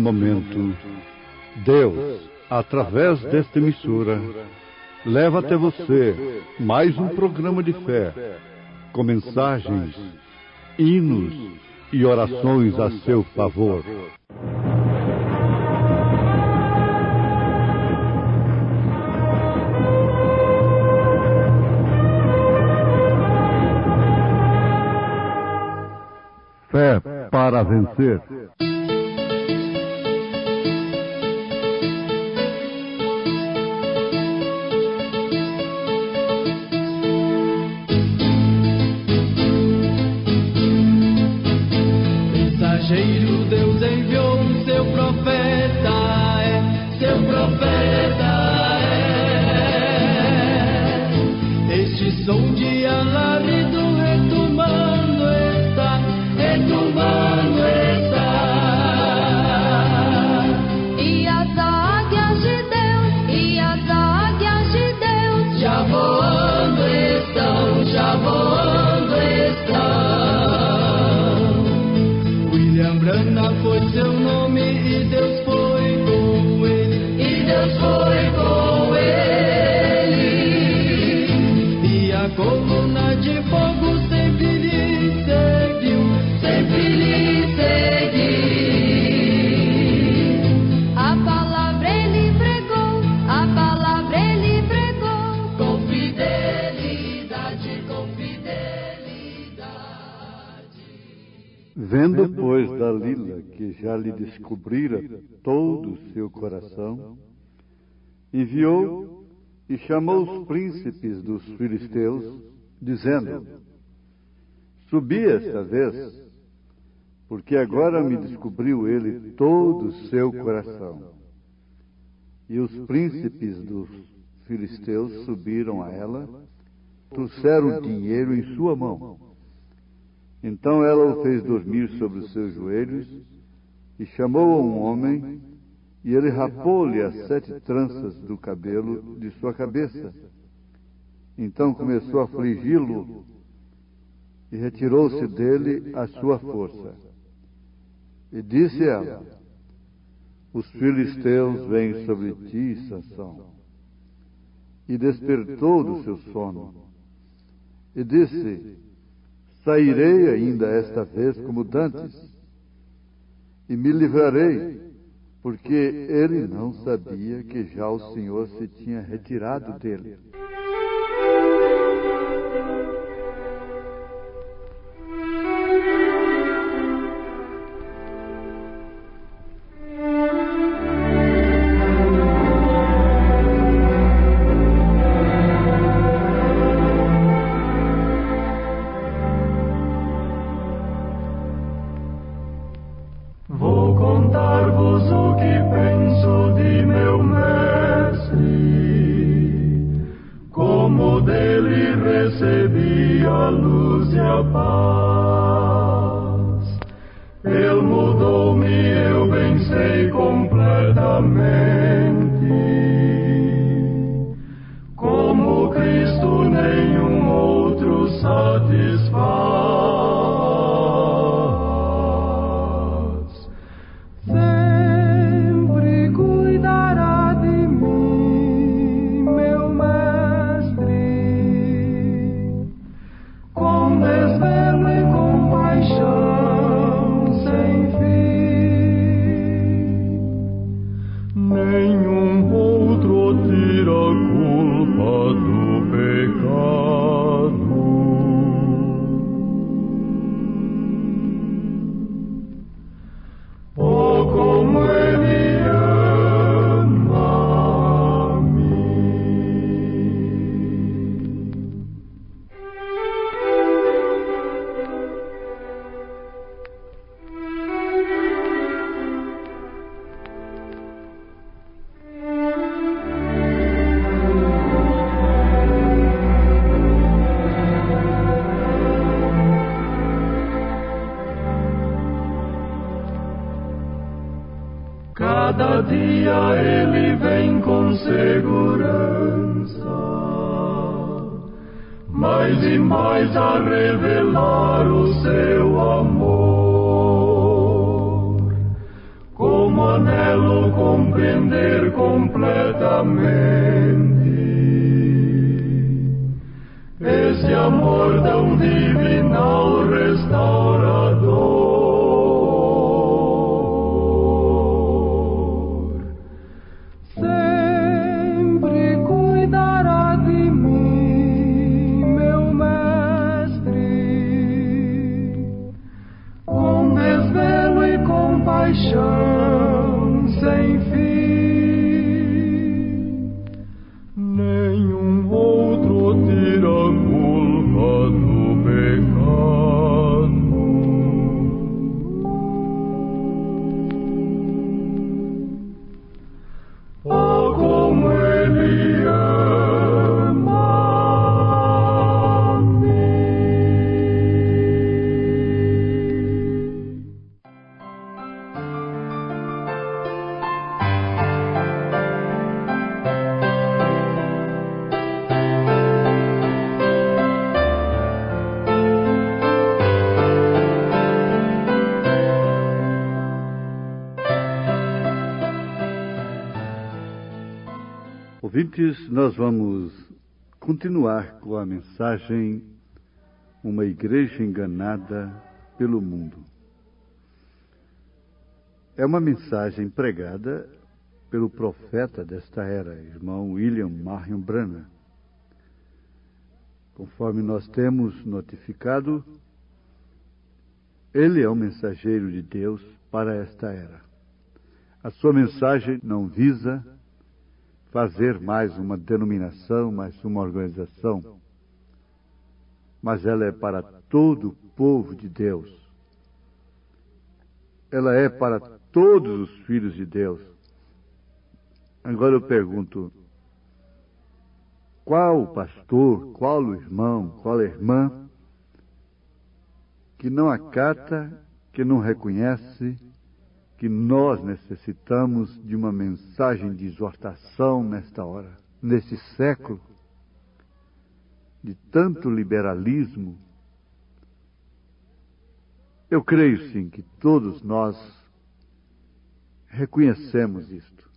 momento, Deus, através desta emissora, leva até você mais um programa de fé, com mensagens, hinos e orações a seu favor. Fé para vencer. Vendo, pois, Dalila que já lhe descobrira todo o seu coração, enviou e chamou os príncipes dos filisteus, dizendo: Subi esta vez, porque agora me descobriu ele todo o seu coração. E os príncipes dos filisteus subiram a ela, trouxeram dinheiro em sua mão. Então ela o fez dormir sobre os seus joelhos e chamou um homem, e ele rapou-lhe as sete tranças do cabelo de sua cabeça. Então começou a afligi-lo e retirou-se dele a sua força. E disse ela: Os filisteus vêm sobre ti, Sansão. E despertou do seu sono. E disse: Sairei ainda esta vez como dantes, e me livrarei, porque ele não sabia que já o Senhor se tinha retirado dele. Eu bem sei completamente. Mais a revelar o seu amor. Com anelo compreender completamente esse amor tão divinal Ouvintes, nós vamos continuar com a mensagem Uma Igreja Enganada pelo Mundo. É uma mensagem pregada pelo profeta desta era, irmão William Marion Branham. Conforme nós temos notificado, ele é o mensageiro de Deus para esta era. A sua mensagem não visa fazer mais uma denominação, mais uma organização, mas ela é para todo o povo de Deus. Ela é para todos os filhos de Deus. Agora eu pergunto: qual o pastor, qual o irmão, qual a irmã que não acata, que não reconhece que nós necessitamos de uma mensagem de exortação nesta hora, neste século de tanto liberalismo. Eu creio sim que todos nós reconhecemos isto.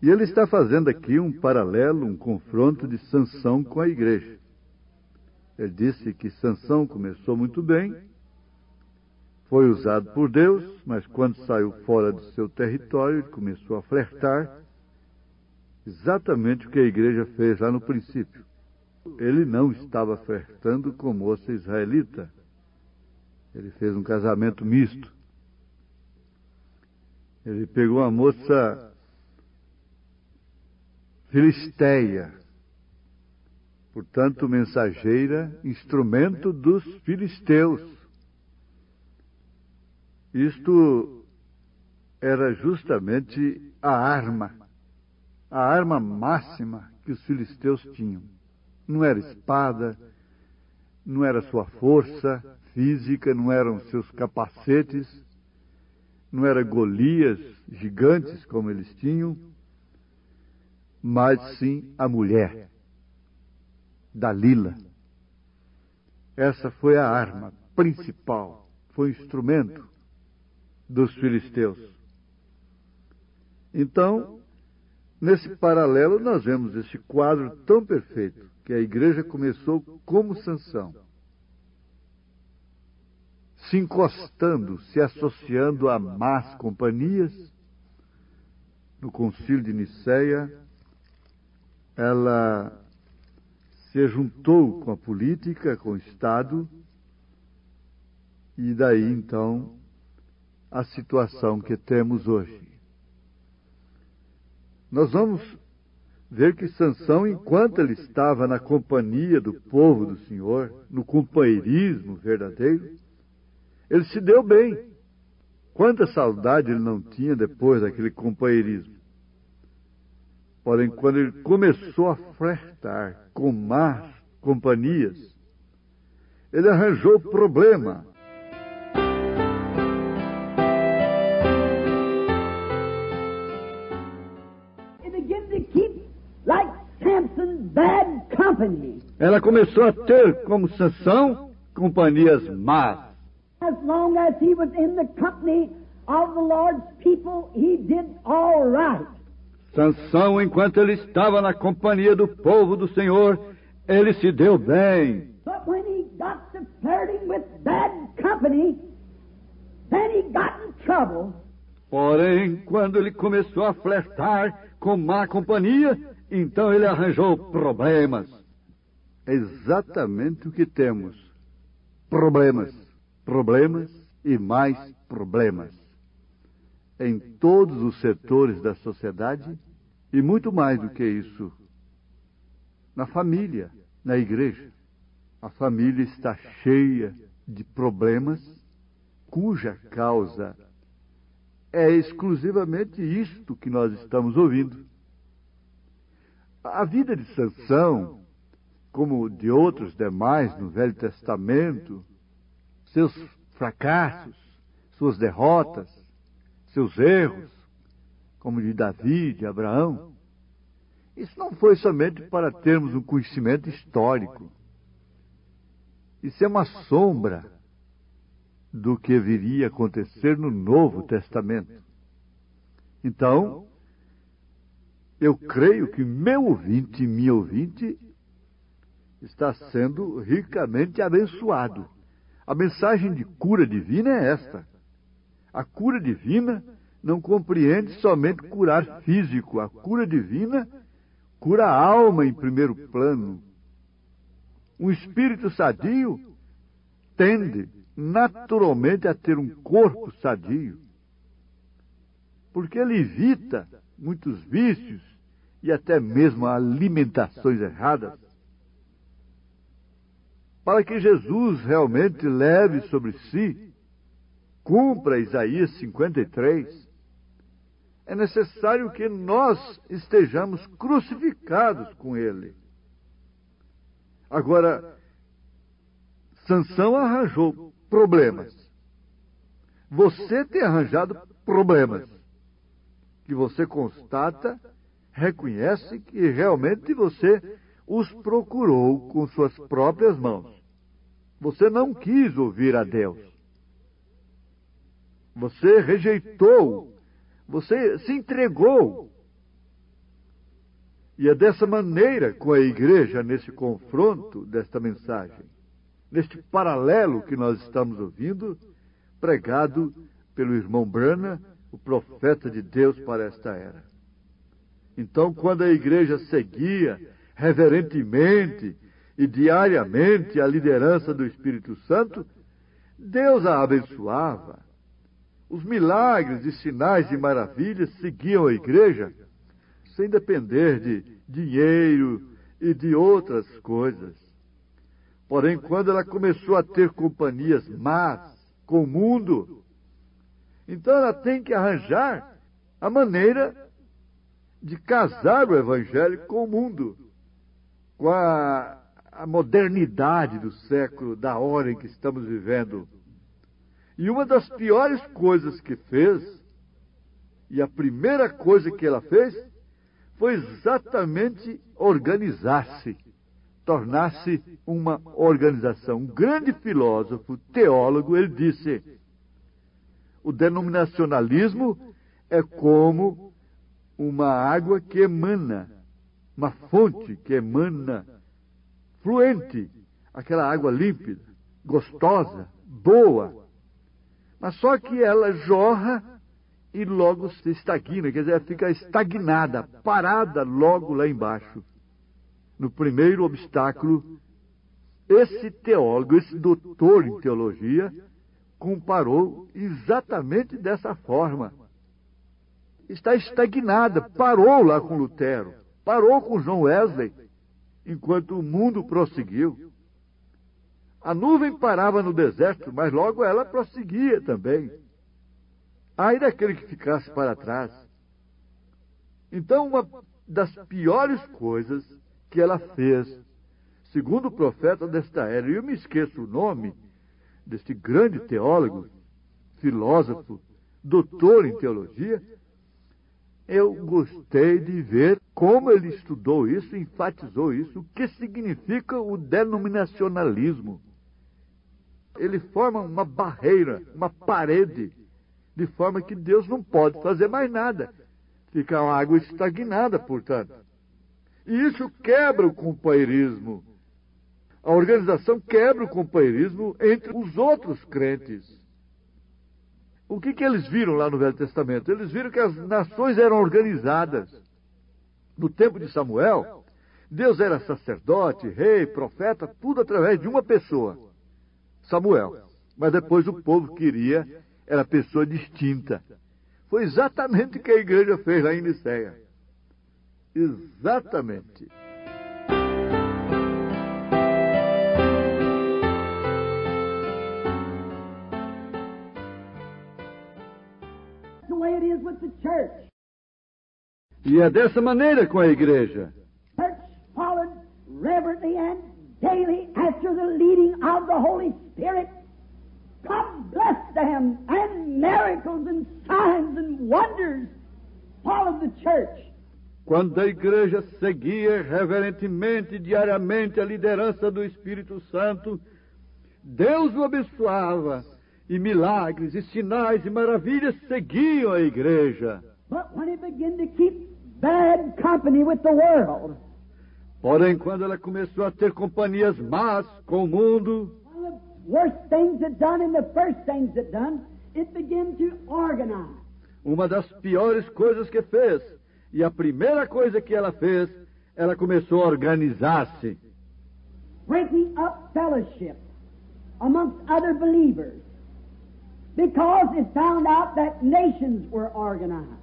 E ele está fazendo aqui um paralelo, um confronto de Sansão com a igreja. Ele disse que Sansão começou muito bem, foi usado por Deus, mas quando saiu fora do seu território, começou a flertar exatamente o que a igreja fez lá no princípio. Ele não estava flertando com moça israelita. Ele fez um casamento misto. Ele pegou uma moça filisteia, portanto, mensageira, instrumento dos filisteus. Isto era justamente a arma, a arma máxima que os filisteus tinham. Não era espada, não era sua força física, não eram seus capacetes, não era Golias gigantes como eles tinham, mas sim a mulher, Dalila. Essa foi a arma principal, foi o instrumento dos filisteus. Então, nesse paralelo, nós vemos esse quadro tão perfeito, que a igreja começou como Sansão, se encostando, se associando a más companhias. No concílio de Nicéia, ela se juntou com a política, com o Estado, e daí então a situação que temos hoje. Nós vamos ver que Sansão, enquanto ele estava na companhia do povo do Senhor, no companheirismo verdadeiro, ele se deu bem. Quanta saudade ele não tinha depois daquele companheirismo. Porém, quando ele começou a flertar com más companhias, ele arranjou problema. Ela começou a ter, como Sansão, companhias más. As long as he was in the company of the Lord's people, he did all right. Sansão, enquanto ele estava na companhia do povo do Senhor, ele se deu bem. But when he got to flirting with bad company, then he got in trouble. Porém, quando ele começou a flertar com má companhia, então ele arranjou problemas. Exatamente o que temos: problemas, problemas e mais problemas. Em todos os setores da sociedade e muito mais do que isso, na família, na igreja. A família está cheia de problemas cuja causa é exclusivamente isto que nós estamos ouvindo. A vida de Sansão, como de outros demais no Velho Testamento, seus fracassos, suas derrotas, seus erros, como de Davi, de Abraão, isso não foi somente para termos um conhecimento histórico. Isso é uma sombra do que viria a acontecer no Novo Testamento. Então, eu creio que meu ouvinte minha ouvinte está sendo ricamente abençoado. A mensagem de cura divina é esta. A cura divina não compreende somente curar físico. A cura divina cura a alma em primeiro plano. Um espírito sadio tende naturalmente a ter um corpo sadio, porque ele evita muitos vícios e até mesmo alimentações erradas. Para que Jesus realmente leve sobre si, cumpra Isaías 53, é necessário que nós estejamos crucificados com ele. Agora, Sansão arranjou problemas. Você tem arranjado problemas que você constata, reconhece que realmente você os procurou com suas próprias mãos. Você não quis ouvir a Deus. Você rejeitou. Você se entregou. E é dessa maneira com a igreja nesse confronto desta mensagem neste paralelo que nós estamos ouvindo, pregado pelo irmão Brana, o profeta de Deus para esta era. Então, quando a igreja seguia reverentemente e diariamente a liderança do Espírito Santo, Deus a abençoava. Os milagres e sinais e maravilhas seguiam a igreja sem depender de dinheiro e de outras coisas. Porém, quando ela começou a ter companhias más com o mundo, então ela tem que arranjar a maneira de casar o evangelho com o mundo, com a, a modernidade do século, da hora em que estamos vivendo. E uma das piores coisas que fez, e a primeira coisa que ela fez, foi exatamente organizar-se tornasse uma organização. Um grande filósofo, teólogo, ele disse: o denominacionalismo é como uma água que emana, uma fonte que emana, fluente, aquela água límpida, gostosa, boa, mas só que ela jorra e logo se estagna, quer dizer, fica estagnada, parada logo lá embaixo. No primeiro obstáculo, esse teólogo, esse doutor em teologia, comparou exatamente dessa forma. Está estagnada, parou lá com Lutero, parou com João Wesley, enquanto o mundo prosseguiu. A nuvem parava no deserto, mas logo ela prosseguia também. Ai daquele que ficasse para trás. Então, uma das piores coisas que ela fez, segundo o profeta desta era. E eu me esqueço o nome deste grande teólogo, filósofo, doutor em teologia. Eu gostei de ver como ele estudou isso, enfatizou isso, o que significa o denominacionalismo. Ele forma uma barreira, uma parede de forma que Deus não pode fazer mais nada. Fica uma água estagnada, portanto. E isso quebra o companheirismo. A organização quebra o companheirismo entre os outros crentes. O que, que eles viram lá no Velho Testamento? Eles viram que as nações eram organizadas. No tempo de Samuel, Deus era sacerdote, rei, profeta, tudo através de uma pessoa, Samuel. Mas depois o povo queria, era pessoa distinta. Foi exatamente o que a igreja fez lá em Niceia. Exatamente. E é dessa maneira com a igreja. Church followed reverently and daily after the leading of the Holy Spirit. God bless them, and miracles and signs and wonders followed the church. Quando a igreja seguia reverentemente, diariamente, a liderança do Espírito Santo, Deus o abençoava, e milagres, e sinais e maravilhas seguiam a igreja. But when he began to keep bad company with the world, Porém, quando ela começou a ter companhias más com o mundo, uma das piores coisas que fez, e a primeira coisa que ela fez, ela começou a organizar-se, breaking up fellowship amongst other believers because it found out that nations were organized.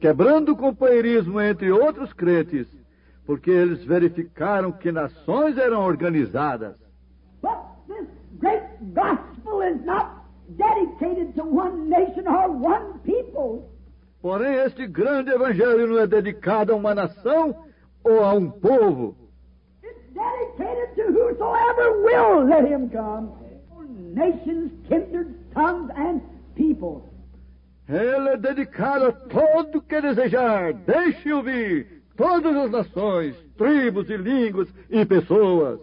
quebrando o companheirismo entre outros crentes, porque eles verificaram que nações eram organizadas. But this great gospel is not dedicated to one nation or one people. Porém, este grande evangelho não é dedicado a uma nação ou a um povo. It's dedicated to whosoever will let him come. Nations, kindreds, tongues, and peoples. Ele é dedicado a todo que desejar. Deixe-o vir. Todas as nações, tribos e línguas e pessoas.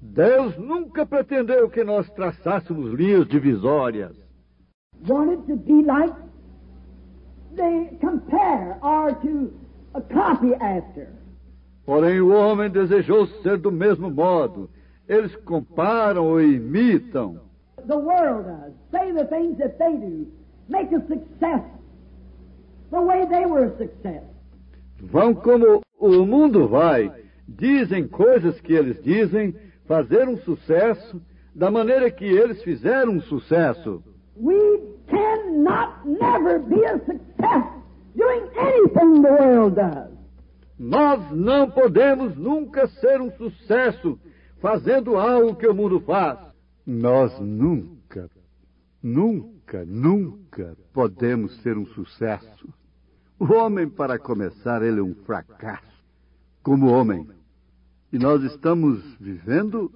Deus nunca pretendeu que nós traçássemos linhas divisórias. wanted to be like they compare or to copy after. Porém, o homem desejou ser do mesmo modo. Eles comparam ou imitam. The world does. Say the things that they do. Make a success the way they were a success. Vão como o mundo vai. Dizem coisas que eles dizem, fazer um sucesso da maneira que eles fizeram um sucesso. We cannot never be a success doing anything the world does. Nós não podemos nunca ser um sucesso fazendo algo que o mundo faz. Nós nunca, nunca, nunca podemos ser um sucesso. O homem, para começar, ele é um fracasso como homem. E nós estamos vivendo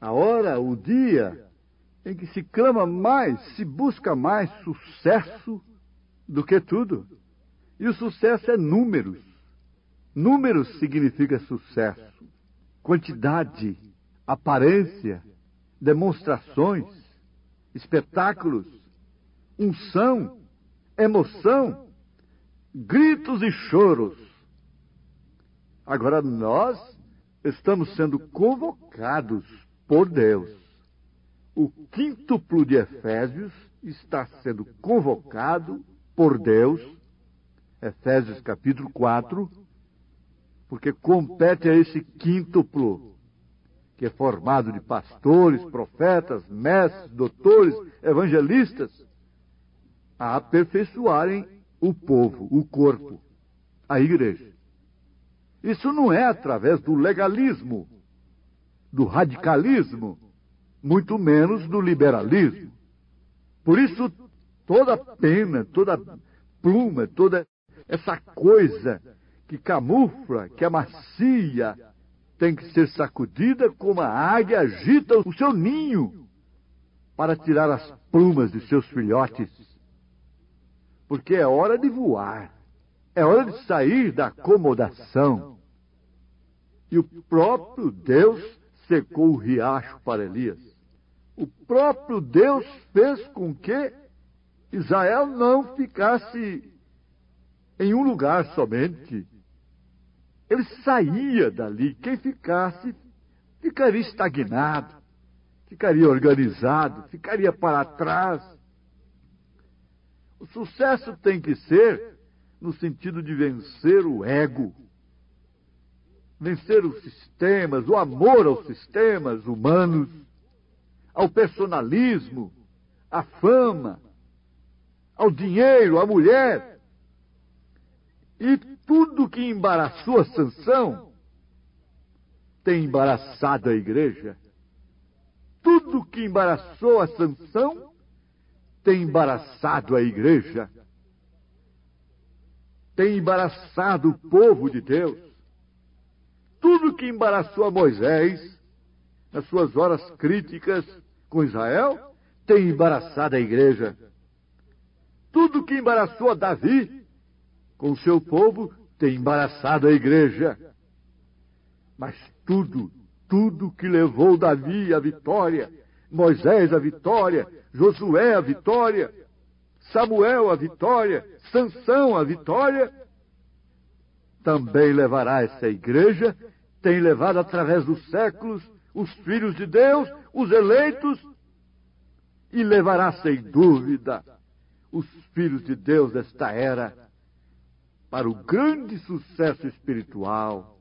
a hora, o dia em que se clama mais, se busca mais sucesso do que tudo. E o sucesso é números. Números significa sucesso. Quantidade, aparência, demonstrações, espetáculos, unção, emoção, gritos e choros. Agora nós estamos sendo convocados por Deus. O quíntuplo de Efésios está sendo convocado por Deus, Efésios capítulo 4, porque compete a esse quíntuplo, que é formado de pastores, profetas, mestres, doutores, evangelistas, a aperfeiçoarem o povo, o corpo, a igreja. Isso não é através do legalismo, do radicalismo, muito menos do liberalismo. Por isso, toda pena, toda pluma, toda essa coisa que camufla, que é macia, tem que ser sacudida como a águia agita o seu ninho para tirar as plumas de seus filhotes. Porque é hora de voar, é hora de sair da acomodação. E o próprio Deus secou o riacho para Elias. o próprio Deus fez com que Israel não ficasse em um lugar somente. Ele saía dali. Quem ficasse ficaria estagnado, ficaria organizado, ficaria para trás. O sucesso tem que ser no sentido de vencer o ego, vencer os sistemas, o amor aos sistemas humanos, ao personalismo, à fama, ao dinheiro, à mulher. E tudo que embaraçou a Sansão tem embaraçado a igreja. Tudo que embaraçou a Sansão tem embaraçado a igreja. Tem embaraçado o povo de Deus. Tudo que embaraçou a Moisés nas suas horas críticas com Israel tem embaraçado a igreja. Tudo que embaraçou a Davi com seu povo tem embaraçado a igreja. Mas tudo, tudo que levou Davi à vitória, Moisés à vitória, Josué à vitória, Samuel à vitória, Sansão à vitória, também levará essa igreja, tem levado através dos séculos os filhos de Deus, os eleitos, e levará sem dúvida os filhos de Deus desta era para o grande sucesso espiritual,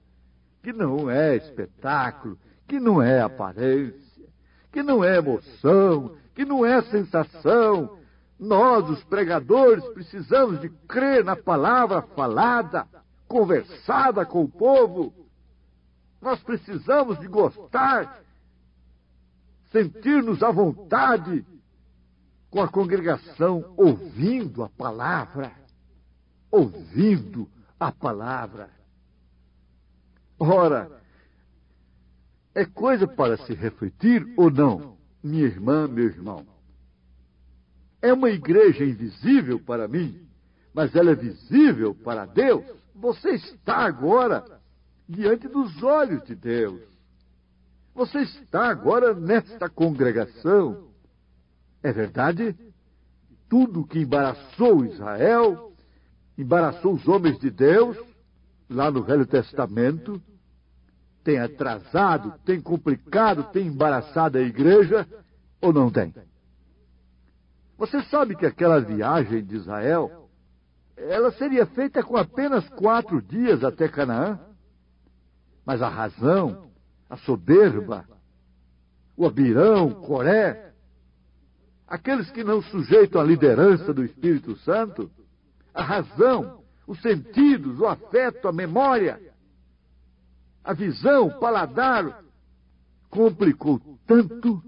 que não é espetáculo, que não é aparência, que não é emoção, que não é sensação. Nós, os pregadores, precisamos de crer na palavra falada, conversada com o povo. Nós precisamos de gostar, sentir-nos à vontade com a congregação ouvindo a palavra, ouvindo a palavra. Ora, é coisa para se refletir ou não, minha irmã, meu irmão? É uma igreja invisível para mim, mas ela é visível para Deus. Você está agora diante dos olhos de Deus. Você está agora nesta congregação é verdade? Tudo que embaraçou Israel, embaraçou os homens de Deus, lá no Velho Testamento, tem atrasado, tem complicado, tem embaraçado a igreja, ou não tem? Você sabe que aquela viagem de Israel, ela seria feita com apenas quatro dias até Canaã? Mas a razão, a soberba, o Abirão, Coré, aqueles que não sujeitam à liderança do Espírito Santo, a razão, os sentidos, o afeto, a memória, a visão, o paladar, complicou tanto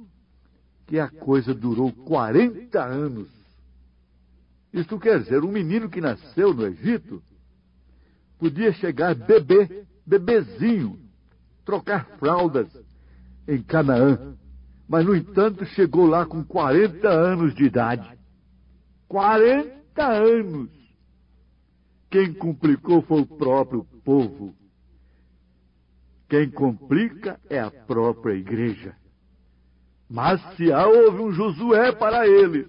que a coisa durou 40 anos. Isto quer dizer, um menino que nasceu no Egito podia chegar bebê, bebezinho, trocar fraldas em Canaã mas, no entanto, chegou lá com 40 anos de idade. 40 anos! Quem complicou foi o próprio povo. Quem complica é a própria igreja. Mas se houve um Josué para eles,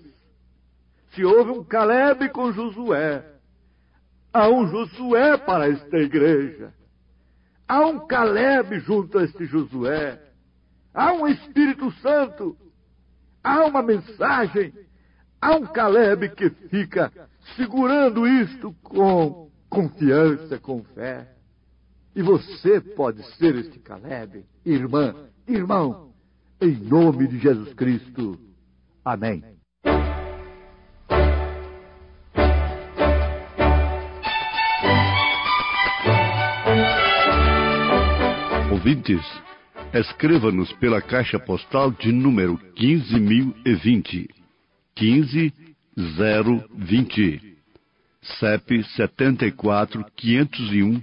se houve um Caleb com Josué, há um Josué para esta igreja. Há um Caleb junto a este Josué. Há um Espírito Santo, há uma mensagem, há um Caleb que fica segurando isto com confiança, com fé. E você pode ser este Caleb, irmã, irmão, em nome de Jesus Cristo. Amém. Ouvintes, Escreva-nos pela caixa postal de número 15020, 15 020. CEP 74 501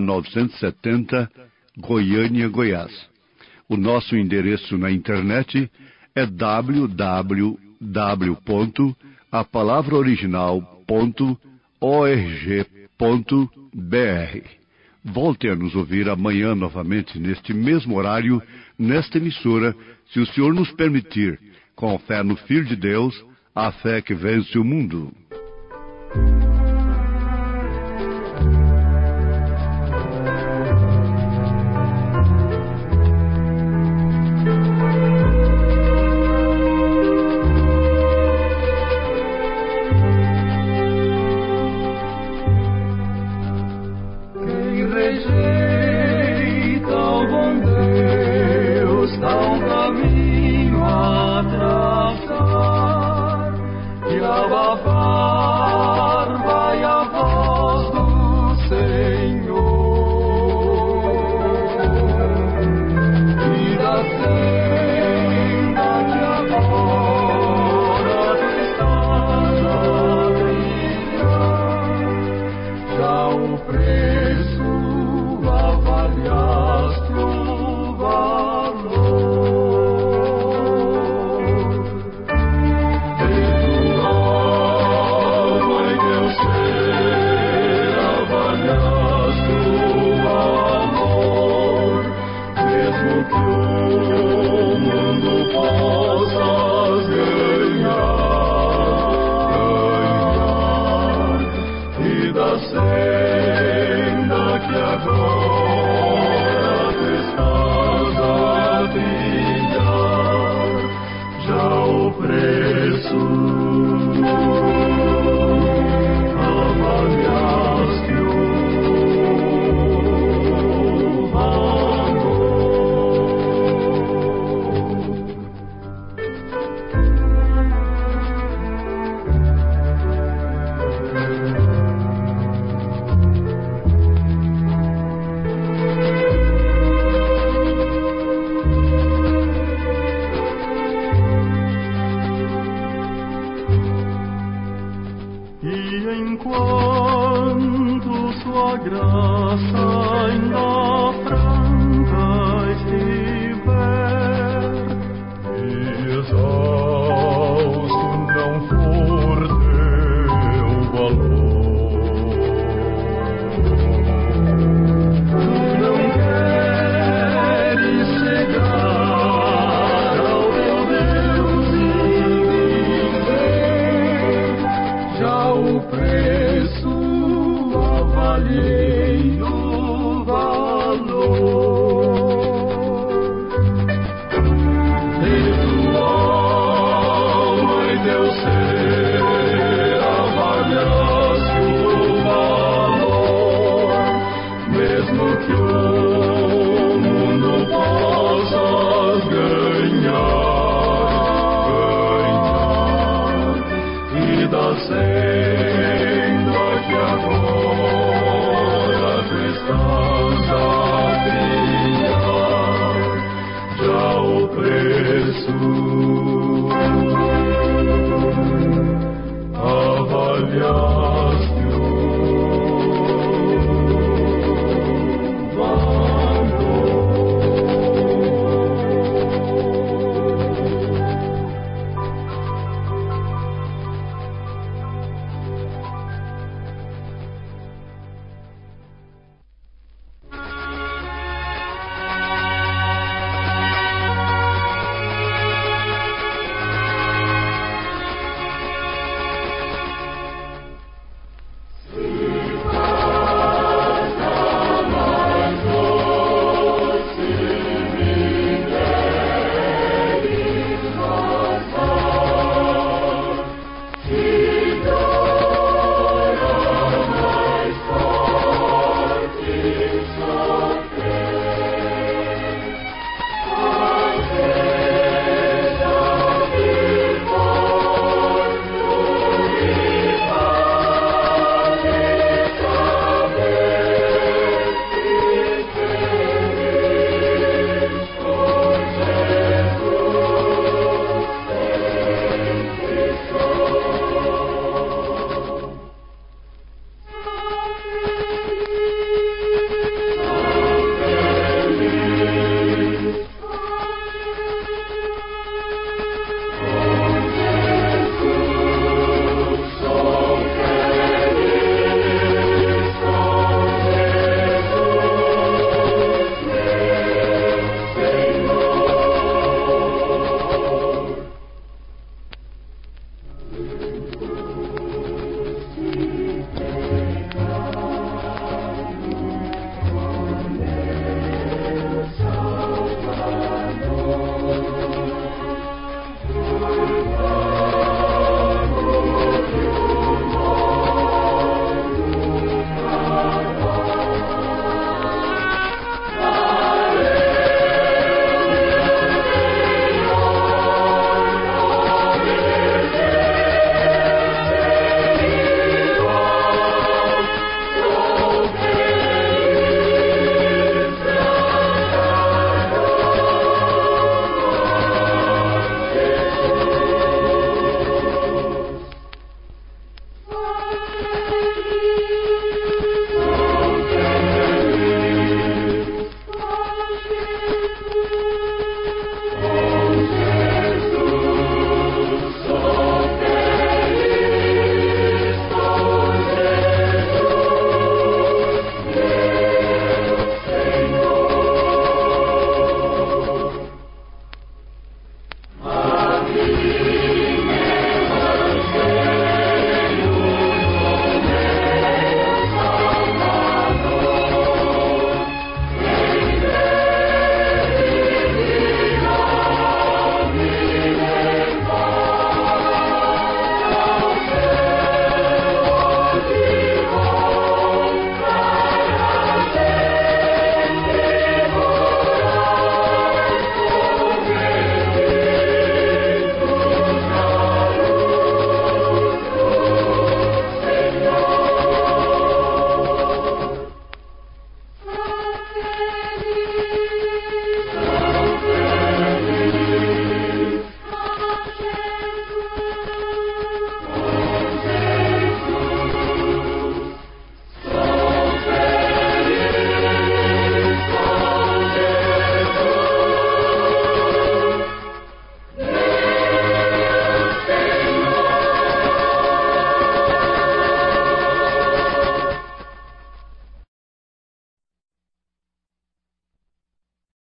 970 Goiânia, Goiás. O nosso endereço na internet é www.apalavraoriginal.org.br. Volte a nos ouvir amanhã novamente neste mesmo horário, nesta emissora, se o senhor nos permitir com fé no Filho de Deus, a fé que vence o mundo. 주